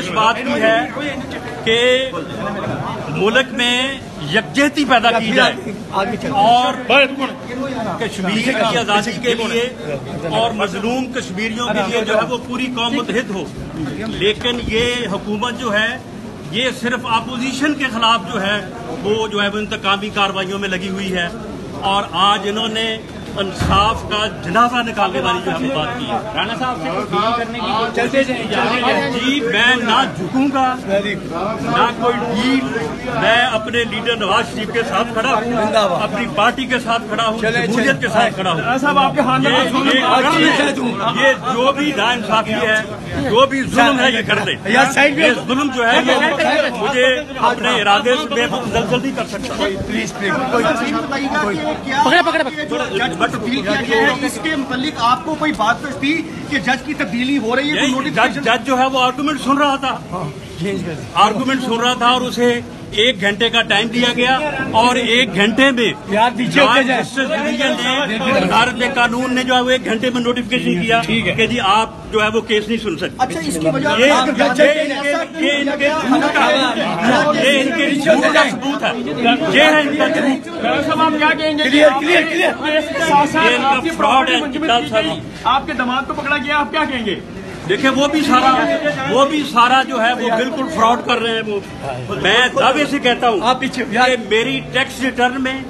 اس بات کی ہے کہ ملک میں یکجہتی پیدا کی جائے اور کشمیر کی آزادی کے لیے اور مظلوم کشمیریوں کے لیے جو ہے وہ پوری قوم متحد ہو۔ لیکن یہ حکومت جو ہے، یہ صرف اپوزیشن کے خلاف جو ہے وہ جو ہے وہ انتقامی کارروائیوں میں لگی ہوئی ہے۔ اور آج انہوں نے انصاف کا جنازہ نکالنے والی جو ہم بات کی ہے۔ رانا صاحب سے ڈیل کرنے کی چلتے جی میں نہ جھکوں گا نہ کوئی ڈیل میں اپنے لیڈر نواز شریف کے ساتھ کھڑا ہوں اپنی پارٹی کے ساتھ کھڑا ہوں جمہوریت کے ساتھ کھڑا ہوں۔ صاحب آپ کے ہاتھ یہ یہ جو بھی نا انصافی ہے جو بھی ظلم ہے یہ کر دے یہ ظلم جو ہے یہ مجھے اپنے ارادے سے بے جلدی کر سکتا۔ بٹ تبدیل کیا گیا ہے اس کے متعلق آپ کو کوئی بات تھی کہ جج کی تبدیلی ہو رہی ہے جج جو ہے وہ آرگومنٹ سن رہا تھا۔ آرگومنٹ سن رہا تھا اور اسے ایک گھنٹے کا ٹائم دیا گیا اور ایک گھنٹے میں جسٹس نے قانون نے جو ہے وہ ایک گھنٹے میں نوٹیفکیشن کیا کہ جی آپ جو ہے وہ کیس نہیں سن سکتے۔ اچھا اس کی وجہ یہ ان کے- جھوٹ کا ثبوت ہے۔ یہ ہے ان کا جھوٹ۔ یہ ان کا fraud ہے،۔ آپ کے دماغ کو پکڑا گیا آپ کیا کہیں گے؟ دیکھیں وہ بھی سارا وہ بھی سارا جو ہے وہ بالکل فراڈ کر رہے ہیں وہ۔ میں دعوے سے کہتا ہوں کہ میری ٹیکس ریٹرن میں